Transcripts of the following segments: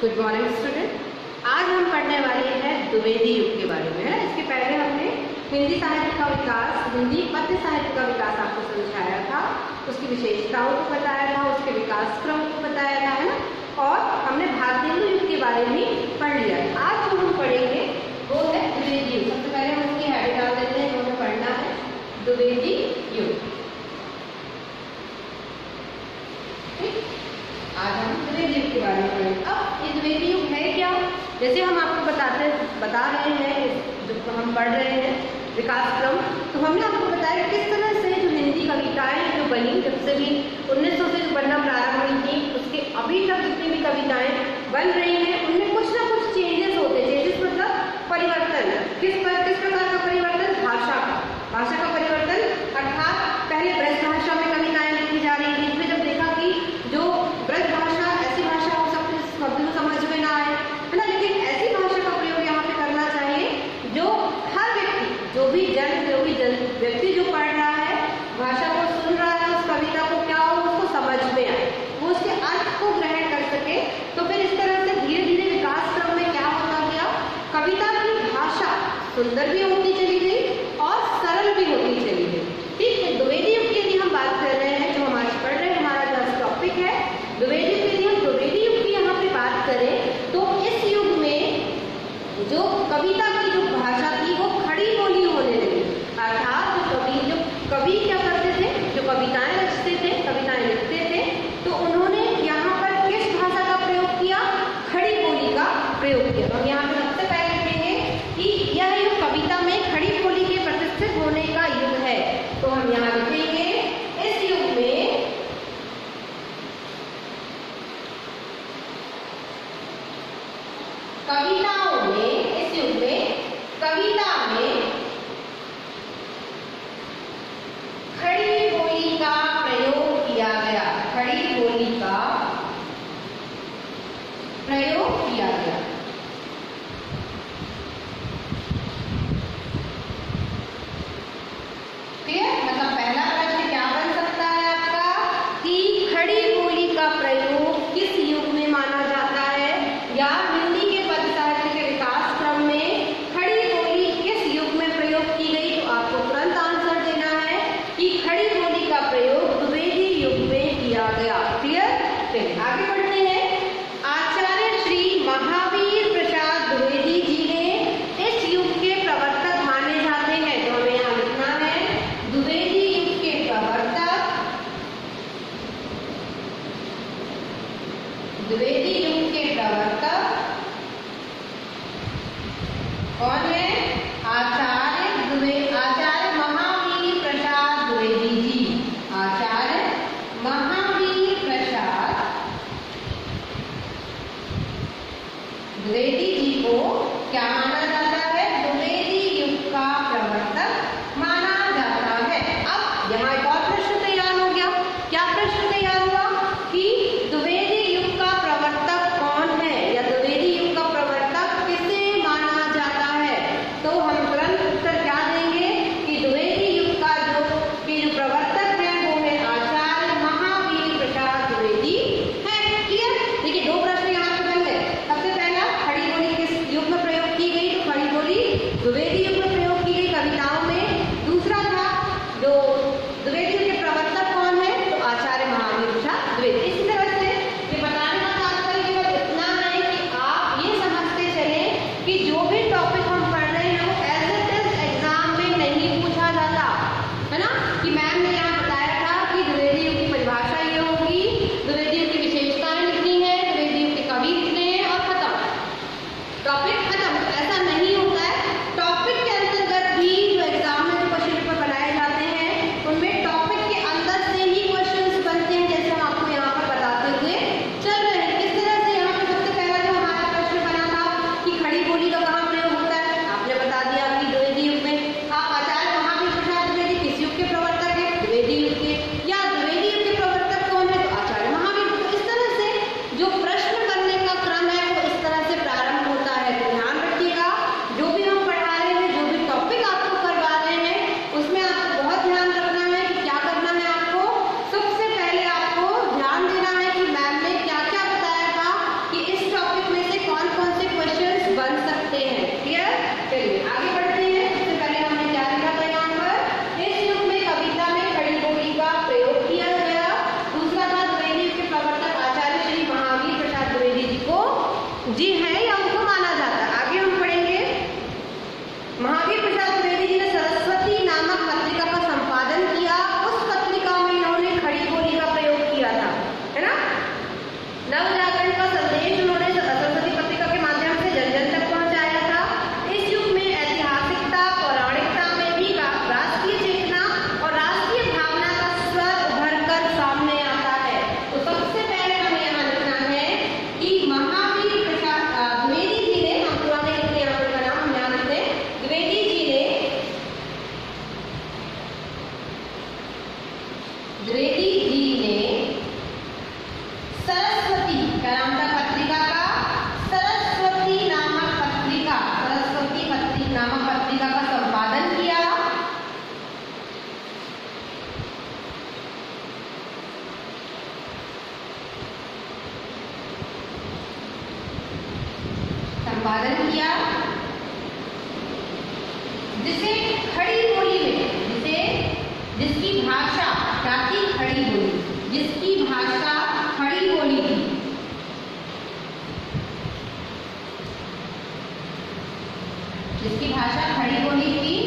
Good morning student आज हम पढ़ने वाले हैं द्विवेदी युग के बारे में, है इसके पहले हमने हिंदी साहित्य का विकास, हिंदी पद्य साहित्य का विकास आपको समझाया था, उसकी विशेषताओं को बताया था, उसके विकास क्रम को बताया था, है ना? और हमने भारतीय युग के बारे में पढ़ लिया आज पढ़ रहे हैं विकास क्रम तो हमने आपको बताया किस तरह से जो हिंदी कविताएँ, जो बनी जब से भी जो भी जन, जो भी जन, व्यक्ति जो पढ़ रहा है, भाषा को सुन रहा है, उस कविता को क्या हो, उसको समझ में आए। वो उसके अर्थ को ग्रहण कर सके। तो फिर इस तरह से धीरे धीरे विकास क्रम में क्या होता गया? कविता की भाषा सुंदर भी होती चली गई और सरल भी होती चली गई। ठीक है द्विवेदी युग की यदि हम बात कर रहे हैं, जो हम आज पढ़ रहे हैं, हमारा जो टॉपिक है द्विवेदीव यदि हम द्विवेदी युग की यहाँ पे बात करें तो इस युग में जो कविता Gabi द्विवेदी युग के प्रवर्तक कौन है? संपादन किया। जिसे खड़ी बोली में जिसे, जिसकी भाषा क्या थी खड़ी बोली, जिसकी भाषा खड़ी बोली थी जिसकी भाषा खड़ी बोली थी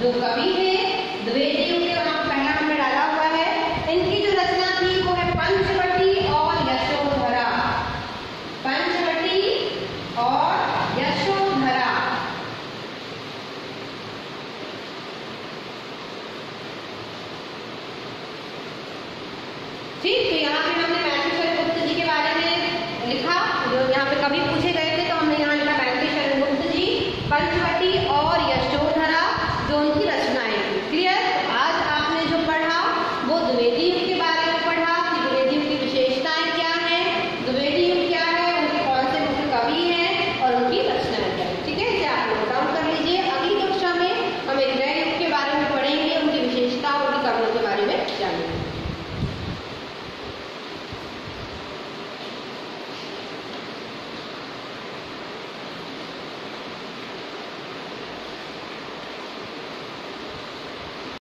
जो कवि थे द्विवेदी उनके वहाँ पहला हमें डाला हुआ है। इनकी जो रचना थी, वो है पंचवटी और यशोधरा। पंचवटी और यशोधरा। ठीक तो यहाँ पे